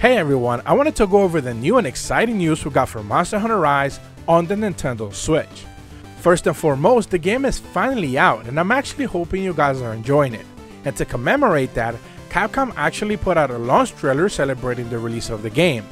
Hey everyone, I wanted to go over the new and exciting news we got for Monster Hunter Rise on the Nintendo Switch. First and foremost, the game is finally out and I'm actually hoping you guys are enjoying it. And to commemorate that, Capcom actually put out a launch trailer celebrating the release of the game.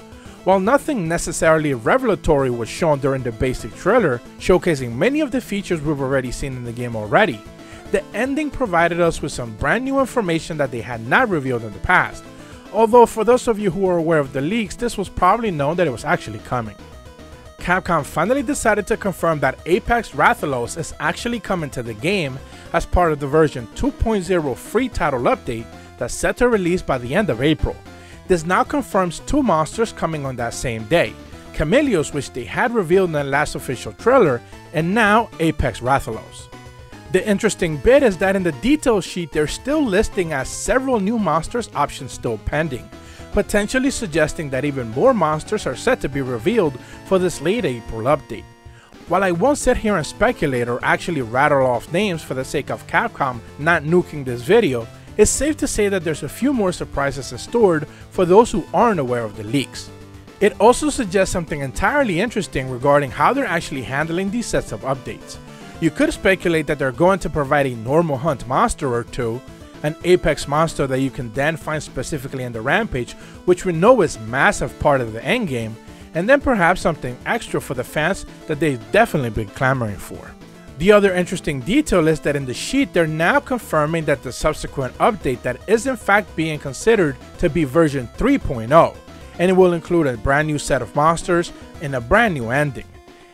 While nothing necessarily revelatory was shown during the basic trailer, showcasing many of the features we've already seen in the game already, the ending provided us with some brand new information that they had not revealed in the past, although for those of you who are aware of the leaks, this was probably known that it was actually coming. Capcom finally decided to confirm that Apex Rathalos is actually coming to the game as part of the version 2.0 free title update that's set to release by the end of April. This now confirms two monsters coming on that same day, Chameleos which they had revealed in the last official trailer, and now Apex Rathalos. The interesting bit is that in the detail sheet they're still listing as several new monsters options still pending, potentially suggesting that even more monsters are set to be revealed for this late April update. While I won't sit here and speculate or actually rattle off names for the sake of Capcom not nuking this video, it's safe to say that there's a few more surprises in store for those who aren't aware of the leaks. It also suggests something entirely interesting regarding how they're actually handling these sets of updates. You could speculate that they're going to provide a normal hunt monster or two, an apex monster that you can then find specifically in the rampage, which we know is massive part of the endgame, and then perhaps something extra for the fans that they've definitely been clamoring for. The other interesting detail is that in the sheet they're now confirming that the subsequent update that is in fact being considered to be version 3.0, and it will include a brand new set of monsters and a brand new ending.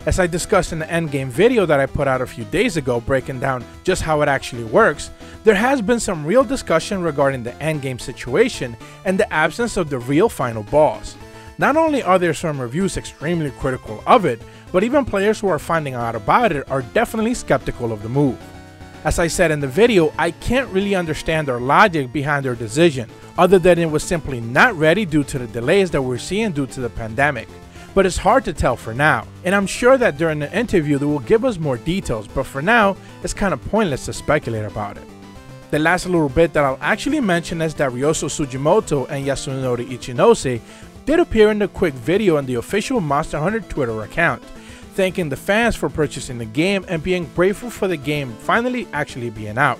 As I discussed in the endgame video that I put out a few days ago breaking down just how it actually works, there has been some real discussion regarding the endgame situation and the absence of the real final boss. Not only are there some reviews extremely critical of it, but even players who are finding out about it are definitely skeptical of the move. As I said in the video, I can't really understand their logic behind their decision, other than it was simply not ready due to the delays that we're seeing due to the pandemic but it's hard to tell for now. And I'm sure that during the interview they will give us more details, but for now, it's kind of pointless to speculate about it. The last little bit that I'll actually mention is that Ryozo Tsujimoto and Yasunori Ichinose did appear in the quick video on the official Monster Hunter Twitter account, thanking the fans for purchasing the game and being grateful for the game finally actually being out.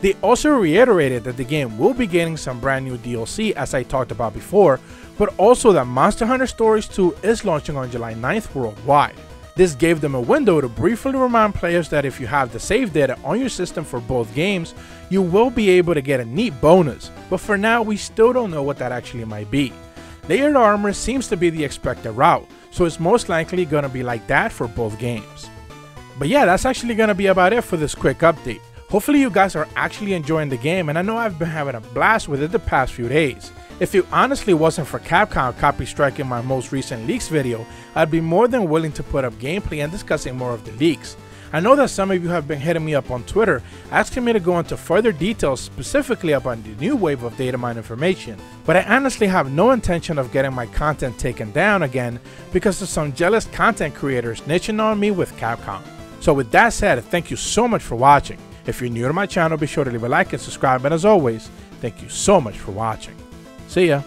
They also reiterated that the game will be getting some brand new DLC as I talked about before, but also that Monster Hunter Stories 2 is launching on July 9th worldwide. This gave them a window to briefly remind players that if you have the save data on your system for both games, you will be able to get a neat bonus, but for now we still don't know what that actually might be. Layered armor seems to be the expected route, so it's most likely gonna be like that for both games. But yeah, that's actually gonna be about it for this quick update. Hopefully you guys are actually enjoying the game and I know I've been having a blast with it the past few days. If it honestly wasn't for Capcom copy striking my most recent leaks video, I'd be more than willing to put up gameplay and discussing more of the leaks. I know that some of you have been hitting me up on Twitter asking me to go into further details specifically about the new wave of data mine information, but I honestly have no intention of getting my content taken down again because of some jealous content creators niching on me with Capcom. So with that said, thank you so much for watching. If you're new to my channel, be sure to leave a like and subscribe. And as always, thank you so much for watching. See ya.